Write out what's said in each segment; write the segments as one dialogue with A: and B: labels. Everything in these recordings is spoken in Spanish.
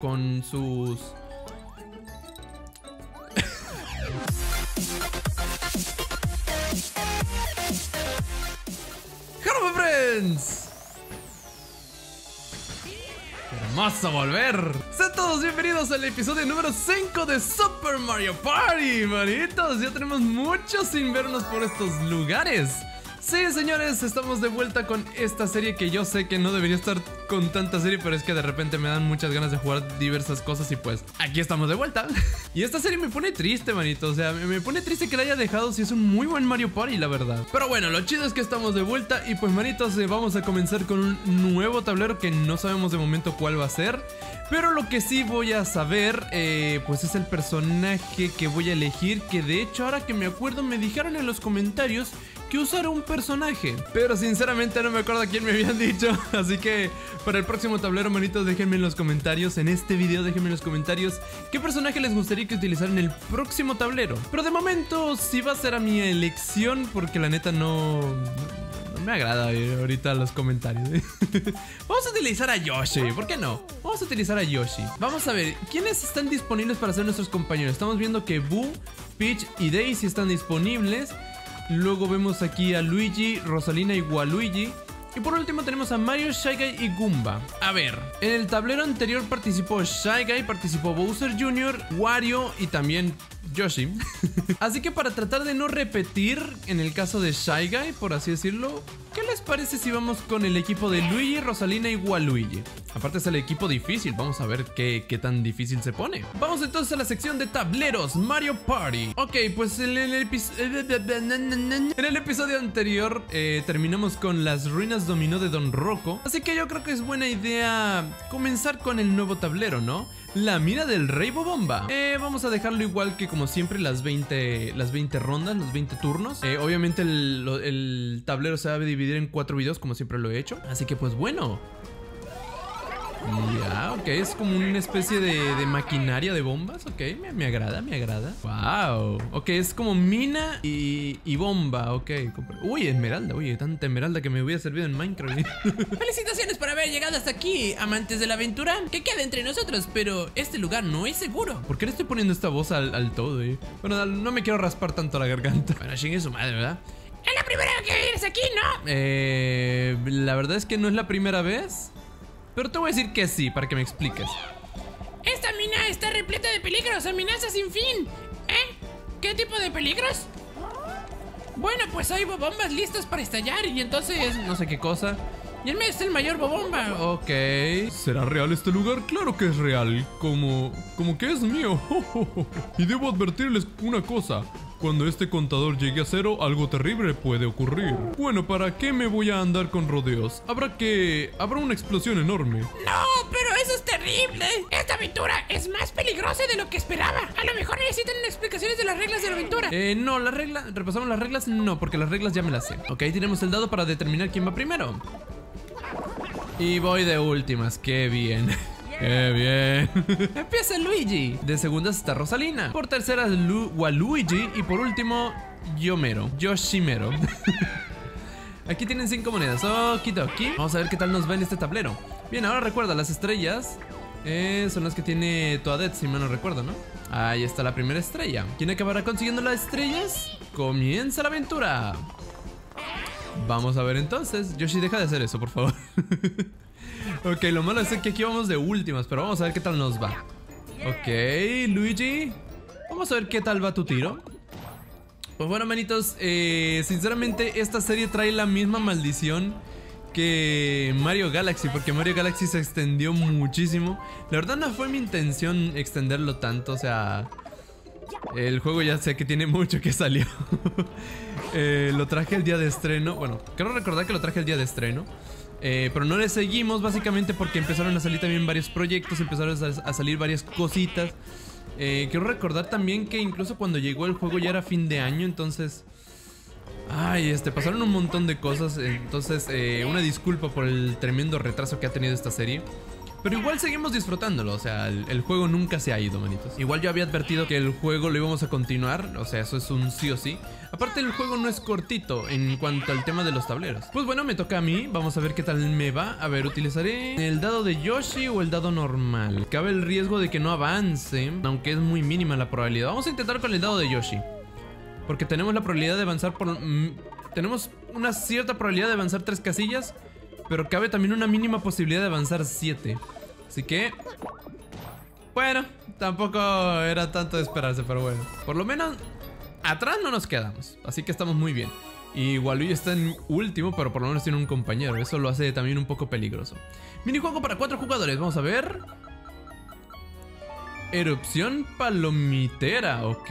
A: con sus... ¡Hello, friends! Hermoso volver. Sean todos bienvenidos al episodio número 5 de Super Mario Party, manitos. Ya tenemos mucho sin vernos por estos lugares. Sí, señores, estamos de vuelta con esta serie que yo sé que no debería estar con tanta serie, pero es que de repente me dan muchas ganas de jugar diversas cosas y pues aquí estamos de vuelta. y esta serie me pone triste, manito, o sea, me pone triste que la haya dejado si es un muy buen Mario Party, la verdad. Pero bueno, lo chido es que estamos de vuelta y pues, manitos, eh, vamos a comenzar con un nuevo tablero que no sabemos de momento cuál va a ser. Pero lo que sí voy a saber, eh, pues es el personaje que voy a elegir, que de hecho ahora que me acuerdo me dijeron en los comentarios que usar un personaje. Pero sinceramente no me acuerdo quién me habían dicho. Así que para el próximo tablero, manitos, déjenme en los comentarios. En este video, déjenme en los comentarios qué personaje les gustaría que utilizar en el próximo tablero. Pero de momento sí va a ser a mi elección porque la neta no... no me agrada eh, ahorita los comentarios. Vamos a utilizar a Yoshi, ¿por qué no? Vamos a utilizar a Yoshi. Vamos a ver, ¿quiénes están disponibles para ser nuestros compañeros? Estamos viendo que Boo, Peach y Daisy están disponibles. Luego vemos aquí a Luigi, Rosalina y Waluigi. Y por último tenemos a Mario, Shy Guy y Goomba. A ver, en el tablero anterior participó Shy Guy, participó Bowser Jr., Wario y también Yoshi. así que para tratar de no repetir en el caso de Shy Guy, por así decirlo, ¿qué les parece si vamos con el equipo de Luigi, Rosalina y Waluigi? Aparte es el equipo difícil, vamos a ver qué, qué, tan difícil se pone. Vamos entonces a la sección de tableros, Mario Party. Ok, pues en el, episodio anterior eh, terminamos con las ruinas dominó de Don Rocco. Así que yo creo que es buena idea comenzar con el nuevo tablero, ¿no? La mina del Rey Bobomba. Eh, vamos a dejarlo igual que como siempre las 20, las 20 rondas, los 20 turnos. Eh, obviamente el, el tablero se va a dividir en cuatro videos como siempre lo he hecho. Así que pues bueno, ya, ok, es como una especie de, maquinaria de bombas, ok, me, agrada, me agrada. Wow, ok, es como mina y, bomba, ok Uy, esmeralda, uy, tanta esmeralda que me hubiera servido en Minecraft.
B: Felicitaciones por haber llegado hasta aquí, amantes de la aventura. Que quede entre nosotros, pero este lugar no es seguro.
A: ¿Por qué le estoy poniendo esta voz al, todo, eh? Bueno, no me quiero raspar tanto la garganta.
B: Bueno, chingue su madre, ¿verdad? Es la primera vez que vienes aquí, ¿no?
A: Eh, la verdad es que no es la primera vez pero te voy a decir que sí, para que me expliques.
B: Esta mina está repleta de peligros, amenazas sin fin. ¿Eh? ¿Qué tipo de peligros? Bueno, pues hay bombas listas para estallar y entonces no sé qué cosa. Y el medio está el mayor bobomba.
A: Ok. ¿Será real este lugar? Claro que es real. Como... como que es mío. y debo advertirles una cosa. Cuando este contador llegue a cero, algo terrible puede ocurrir. Bueno, ¿para qué me voy a andar con rodeos? Habrá que... habrá una explosión enorme.
B: No, pero eso es terrible. Esta aventura es más peligrosa de lo que esperaba. A lo mejor necesitan explicaciones de las reglas de la aventura.
A: Eh, no, las reglas... ¿Repasamos las reglas? No, porque las reglas ya me las sé. Ok, tenemos el dado para determinar quién va primero. Y voy de últimas, qué bien. ¡Qué bien! Empieza Luigi. De segundas está Rosalina. Por tercera Lu Waluigi. Y por último, Yomero. Yoshimero. Aquí tienen cinco monedas. Okidoki. Vamos a ver qué tal nos va en este tablero. Bien, ahora recuerda, las estrellas eh, son las que tiene Toadette, si me no recuerdo, ¿no? Ahí está la primera estrella. ¿Quién acabará consiguiendo las estrellas? ¡Comienza la aventura! Vamos a ver entonces. Yoshi, deja de hacer eso, por favor. ok, lo malo es que aquí vamos de últimas, pero vamos a ver qué tal nos va. Ok, Luigi. Vamos a ver qué tal va tu tiro. Pues bueno, manitos, eh, sinceramente esta serie trae la misma maldición que Mario Galaxy, porque Mario Galaxy se extendió muchísimo. La verdad no fue mi intención extenderlo tanto, o sea... El juego ya sé que tiene mucho que salió. Eh, lo traje el día de estreno. Bueno, quiero recordar que lo traje el día de estreno. Eh, pero no le seguimos básicamente porque empezaron a salir también varios proyectos, empezaron a, salir varias cositas. Eh, quiero recordar también que incluso cuando llegó el juego ya era fin de año, entonces... Ay, este, pasaron un montón de cosas, entonces una disculpa por el tremendo retraso que ha tenido esta serie. Pero igual seguimos disfrutándolo, o sea, el, juego nunca se ha ido, manitos. Igual yo había advertido que el juego lo íbamos a continuar, o sea, eso es un sí o sí. Aparte el juego no es cortito en cuanto al tema de los tableros. Pues bueno, me toca a mí, vamos a ver qué tal me va. A ver, utilizaré el dado de Yoshi o el dado normal. Cabe el riesgo de que no avance, aunque es muy mínima la probabilidad. Vamos a intentar con el dado de Yoshi. Porque tenemos la probabilidad de avanzar por... Mm, tenemos una cierta probabilidad de avanzar tres casillas. Pero cabe también una mínima posibilidad de avanzar siete. Así que... Bueno, tampoco era tanto de esperarse, pero bueno. Por lo menos atrás no nos quedamos. Así que estamos muy bien. Y Waluigi está en último, pero por lo menos tiene un compañero. Eso lo hace también un poco peligroso. Minijuego para cuatro jugadores. Vamos a ver. Erupción palomitera, ok.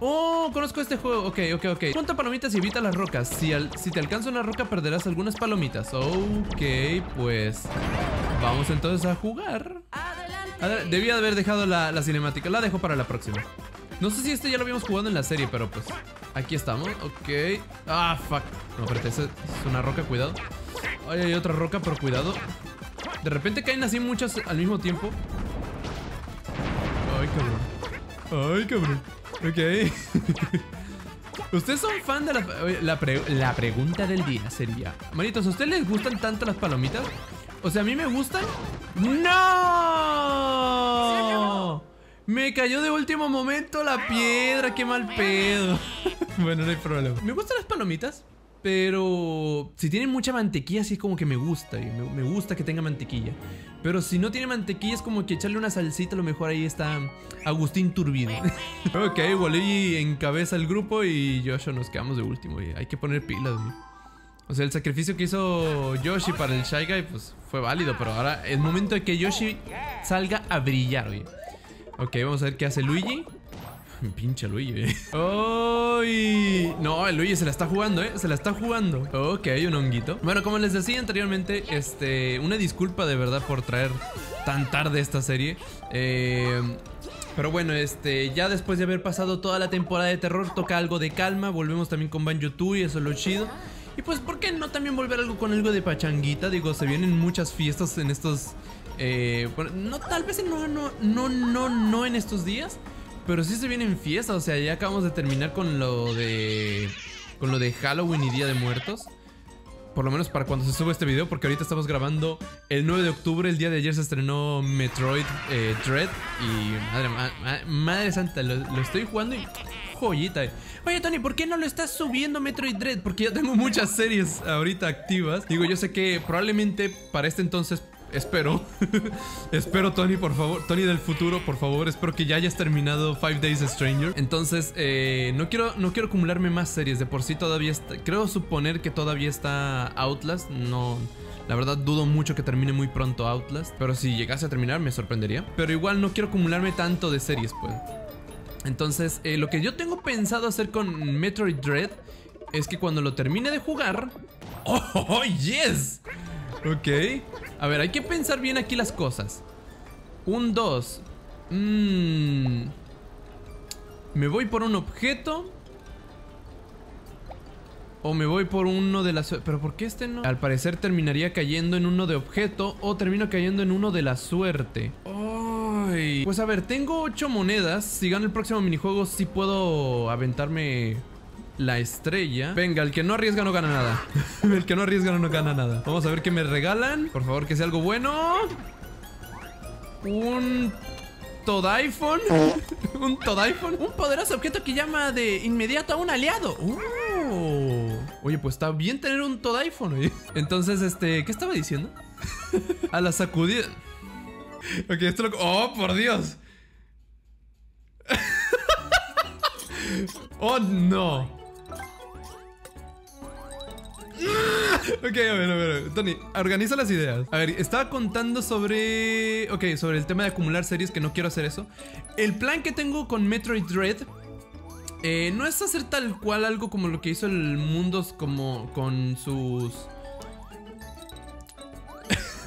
A: Oh, conozco este juego. Ok, ok, ok. Junta palomitas y evita las rocas. Si, si te alcanza una roca, perderás algunas palomitas. Ok, pues. Vamos entonces a jugar. Debía haber dejado la, la cinemática. La dejo para la próxima. No sé si este ya lo habíamos jugado en la serie, pero pues. Aquí estamos. Ok. Ah, fuck. No, espérate, es una roca, cuidado. Ay, hay otra roca, pero cuidado. De repente caen así muchas al mismo tiempo. Ay, cabrón. Ay, cabrón. Ok. ¿Ustedes son fan de la, la, la, pregunta del día sería, manitos, ¿a ustedes les gustan tanto las palomitas? O sea, a mí me gustan. ¡No! Me cayó de último momento la piedra, qué mal pedo. bueno, no hay problema. Me gustan las palomitas, pero si tienen mucha mantequilla, sí es como que me gusta. Me, gusta que tenga mantequilla. Pero si no tiene mantequilla, es como que echarle una salsita. A lo mejor ahí está Agustín Turbino. ok, Wally encabeza el grupo y Joshua nos quedamos de último. Hay que poner pilas, O sea, el sacrificio que hizo Yoshi para el Shy Guy, pues fue válido. Pero ahora es momento de que Yoshi salga a brillar, oye. Ok, vamos a ver qué hace Luigi. Pinche Luigi. ¡Ay! No, el Luigi se la está jugando, ¿eh? Se la está jugando. Ok, un honguito. Bueno, como les decía anteriormente, este... Una disculpa de verdad por traer tan tarde esta serie. Eh... Pero bueno, este, ya después de haber pasado toda la temporada de terror, toca algo de calma. Volvemos también con Banjo Tooie, eso es lo chido. Y pues, ¿por qué no también volver algo con algo de pachanguita? Digo, se vienen muchas fiestas en estos... Eh, no, tal vez no, no, no, no, no en estos días. Pero sí se vienen fiestas, o sea, ya acabamos de terminar con lo de... Con lo de Halloween y Día de Muertos. Por lo menos para cuando se sube este video, porque ahorita estamos grabando el 9 de octubre. El día de ayer se estrenó Metroid eh, Dread. Y madre, madre santa, lo, lo, estoy jugando y joyita. Oye, Tony, ¿por qué no lo estás subiendo Metroid Dread? Porque ya tengo muchas series ahorita activas. Digo, yo sé que probablemente para este entonces Espero. espero, Tony, por favor. Tony del futuro, por favor. Espero que ya hayas terminado Five Days Stranger. Entonces, eh, no, quiero, no quiero acumularme más series. De por sí todavía está... Creo suponer que todavía está Outlast. No... La verdad dudo mucho que termine muy pronto Outlast. Pero si llegase a terminar me sorprendería. Pero igual no quiero acumularme tanto de series, pues. Entonces, eh, lo que yo tengo pensado hacer con Metroid Dread es que cuando lo termine de jugar... ¡Oh, oh yes! Ok. A ver, hay que pensar bien aquí las cosas. Un 2. Mmm. ¿Me voy por un objeto? ¿O me voy por uno de las... ¿Pero por qué este no? Al parecer terminaría cayendo en uno de objeto o termino cayendo en uno de la suerte. Ay. Pues a ver, tengo 8 monedas. Si gano el próximo minijuego, sí puedo aventarme la estrella. Venga, el que no arriesga no gana nada. el que no arriesga no gana nada. Vamos a ver qué me regalan. Por favor, que sea algo bueno. Un Todiphone. un Todiphone. Un poderoso objeto que llama de inmediato a un aliado. Uh. Oye, pues está bien tener un Todiphone. Entonces, este, ¿qué estaba diciendo? a la sacudida. Ok, esto lo... Oh, por Dios. oh, no. ok, a ver, a ver, Tony, organiza las ideas. A ver, estaba contando sobre... Ok, sobre el tema de acumular series, que no quiero hacer eso. El plan que tengo con Metroid Dread... Eh, no es hacer tal cual algo como lo que hizo el Mundos como con sus...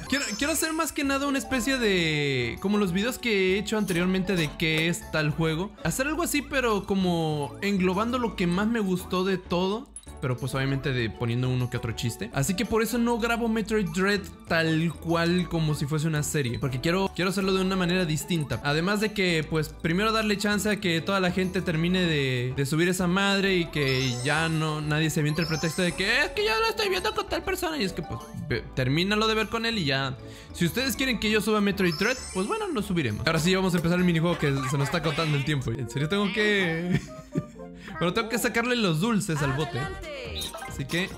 A: quiero, quiero hacer más que nada una especie de... Como los videos que he hecho anteriormente de qué es tal juego. Hacer algo así, pero como englobando lo que más me gustó de todo pero pues obviamente de poniendo uno que otro chiste. Así que por eso no grabo Metroid Dread tal cual como si fuese una serie, porque quiero, quiero hacerlo de una manera distinta. Además de que, pues, primero darle chance a que toda la gente termine de, de subir esa madre y que ya no nadie se viente el pretexto de que es que ya lo estoy viendo con tal persona. Y es que, pues, termínalo de ver con él y ya. Si ustedes quieren que yo suba Metroid Dread, pues bueno, lo subiremos. Ahora sí, vamos a empezar el minijuego que se nos está cortando el tiempo. En serio, tengo que. Bueno, tengo que sacarle los dulces al bote. Así que.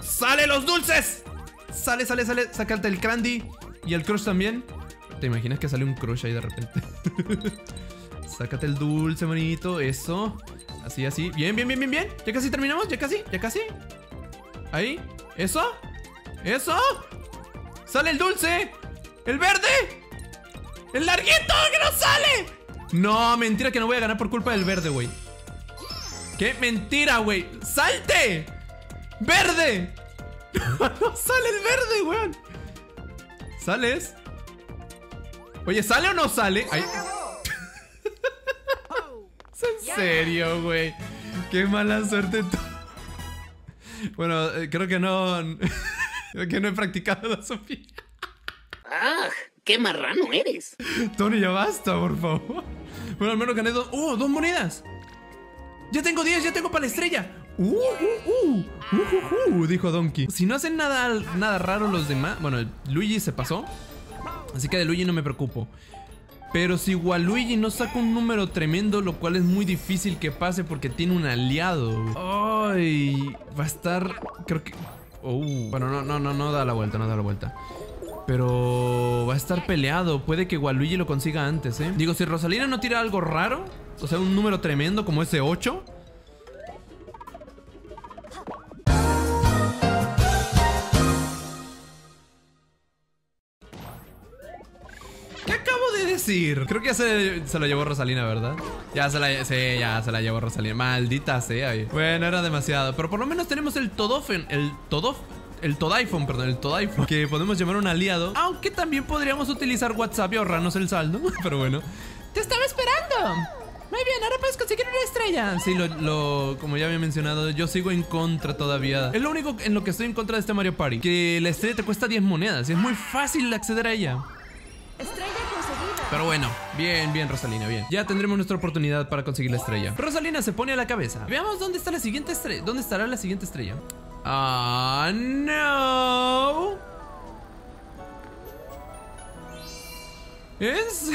A: ¡Sale los dulces! Sale, sale, sale. Sácate el Crandy y el Crush también. ¿Te imaginas que sale un Crush ahí de repente? Sácate el dulce, bonito. Eso. Así, así. Bien, bien, bien, bien, bien. Ya casi terminamos. Ya casi, ya casi. Ahí. Eso. Eso. Sale el dulce. El verde. El larguito que no sale. No, mentira que no voy a ganar por culpa del verde, güey. ¡Qué mentira, güey! ¡Salte! ¡Verde! no sale el verde, weón. ¿Sales? Oye, ¿sale o no sale? Ay. ¿Es en serio, güey? Qué mala suerte tú. Bueno, eh, creo que no. creo que no he practicado la Sofía.
C: ¡Ah! ¡Qué marrano eres!
A: Tony, ya basta, por favor. Bueno, al menos gané dos. ¡Oh, dos monedas! ¡Ya tengo 10! ¡Ya tengo para la estrella! ¡Uh, uh, uh! ¡Uh, uh! Dijo Donkey. Si no hacen nada, nada raro los demás. Bueno, Luigi se pasó. Así que de Luigi no me preocupo. Pero si Waluigi no saca un número tremendo, lo cual es muy difícil que pase porque tiene un aliado. ¡Ay! Va a estar. Creo que. Oh. Bueno, no, no, no, no da la vuelta, no da la vuelta. Pero va a estar peleado. Puede que Waluigi lo consiga antes, ¿eh? Digo, si Rosalina no tira algo raro, o sea, un número tremendo como ese 8. ¿Qué acabo de decir? Creo que ya se, se lo llevó Rosalina, ¿verdad? Ya se la, sí, ya se la llevó Rosalina. Maldita sea. Bueno, era demasiado. Pero por lo menos tenemos el Todofen. El Todof. El Todiphone, perdón, el Todiphone. Que podemos llamar un aliado. Aunque también podríamos utilizar WhatsApp y ahorrarnos el saldo. Pero bueno. ¡Te estaba esperando! Muy bien, ahora puedes conseguir una estrella. Sí, lo, lo- como ya había mencionado, yo sigo en contra todavía. Es lo único en lo que estoy en contra de este Mario Party. Que la estrella te cuesta 10 monedas y es muy fácil acceder a ella.
D: Estrella conseguida.
A: Pero bueno, bien, bien, Rosalina, bien. Ya tendremos nuestra oportunidad para conseguir la estrella. Rosalina se pone a la cabeza. Veamos dónde está la siguiente estrella. ¿Dónde estará la siguiente estrella? Ah, no. ¿Es?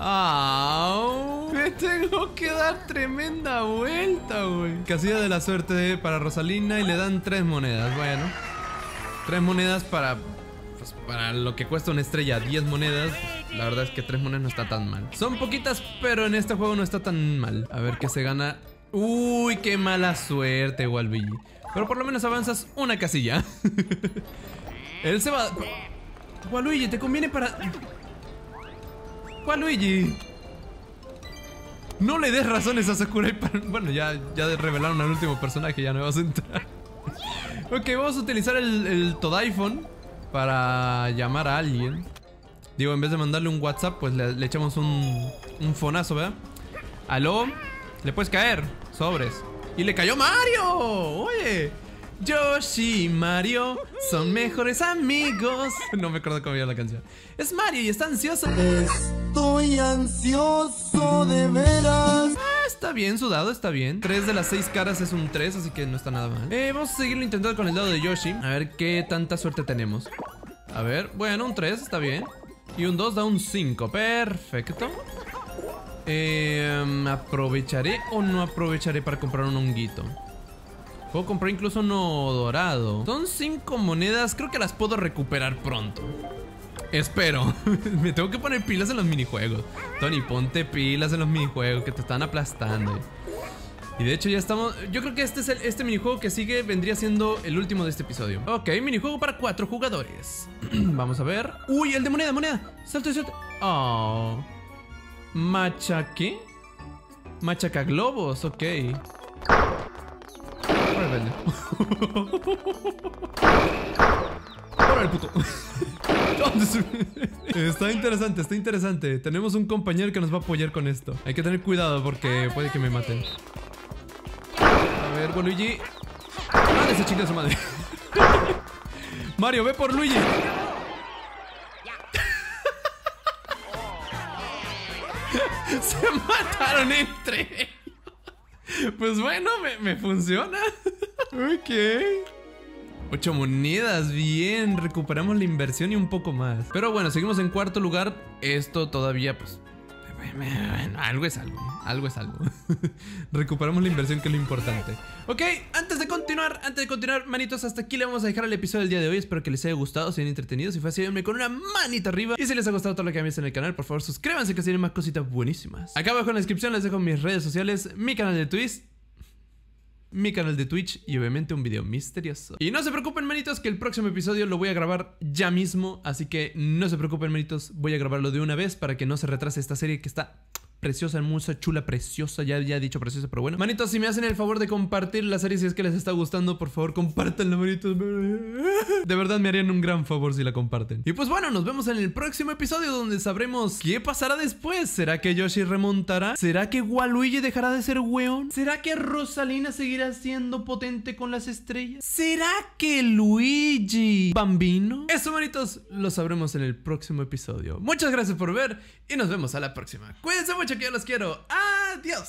A: Ah, me tengo que dar tremenda vuelta, güey. Casilla de la suerte para Rosalina y le dan tres monedas. Bueno, tres monedas para pues para lo que cuesta una estrella, 10 monedas, la verdad es que 3 monedas no está tan mal. Son poquitas, pero en este juego no está tan mal. A ver qué se gana. Uy, qué mala suerte, Waluigi. Pero por lo menos avanzas una casilla. Él se va. Waluigi, te conviene para. Waluigi. No le des razones a Sakurai para... Bueno, ya, ya revelaron al último personaje, ya no vas a entrar. Ok, vamos a utilizar el, el Todiphone para llamar a alguien. Digo, en vez de mandarle un WhatsApp, pues le, echamos un, un fonazo, ¿verdad? ¿Aló? ¿Le puedes caer? Sobres. ¡Y le cayó Mario! ¡Oye! Yoshi y Mario son mejores amigos. No me acuerdo cómo era la canción. Es Mario y está ansioso.
E: Estoy ansioso de veras.
A: Ah, está bien, sudado, está bien. Tres de las seis caras es un 3, así que no está nada mal. Eh, vamos a seguirlo intentando con el dado de Yoshi. A ver qué tanta suerte tenemos. A ver, bueno, un 3 está bien. Y un 2 da un 5. Perfecto. Eh, ¿Aprovecharé o no aprovecharé para comprar un honguito? Puedo comprar incluso uno dorado. Son 5 monedas, creo que las puedo recuperar pronto. Espero. Me tengo que poner pilas en los minijuegos. Tony, ponte pilas en los minijuegos que te están aplastando. Y de hecho ya estamos... Yo creo que este es el, este minijuego que sigue vendría siendo el último de este episodio. Ok, minijuego para cuatro jugadores. Vamos a ver. Uy, el de moneda, moneda. Salto, salto. Oh. ¿Machaqué? Machaca globos, ok. Rebelde. Puto. ¿Dónde se- Está interesante, está interesante. Tenemos un compañero que nos va a apoyar con esto. Hay que tener cuidado porque puede que me maten. ver, Luigi. Dale ese su madre. Mario, ve por Luigi. Se mataron entre. Pues bueno, me, me funciona. ok. Ocho monedas, bien. Recuperamos la inversión y un poco más. Pero bueno, seguimos en cuarto lugar. Esto todavía, pues. Bueno, algo es algo, algo es algo. Recuperamos la inversión que es lo importante. Ok, antes de continuar, antes de continuar, manitos, hasta aquí le vamos a dejar el episodio del día de hoy. Espero que les haya gustado, se hayan entretenido. Si fue así, denme con una manita arriba. Y si les ha gustado todo lo que han visto en el canal, por favor, suscríbanse que tienen más cositas buenísimas. Acá abajo en la descripción les dejo mis redes sociales, mi canal de Twitch mi canal de Twitch y obviamente un video misterioso. Y no se preocupen, manitos, que el próximo episodio lo voy a grabar ya mismo, así que no se preocupen, manitos, voy a grabarlo de una vez para que no se retrase esta serie que está preciosa, hermosa, chula, preciosa. Ya, ya he dicho preciosa, pero bueno. Manitos, si me hacen el favor de compartir la serie si es que les está gustando, por favor, compártanla, manitos. De verdad me harían un gran favor si la comparten. Y pues bueno, nos vemos en el próximo episodio donde sabremos qué pasará después. ¿Será que Yoshi remontará? ¿Será que Waluigi dejará de ser weón? ¿Será que Rosalina seguirá siendo potente con las estrellas? ¿Será que Luigi Bambino? Eso, manitos, lo sabremos en el próximo episodio. Muchas gracias por ver y nos vemos a la próxima. Cuídense mucho que yo los quiero. Adiós.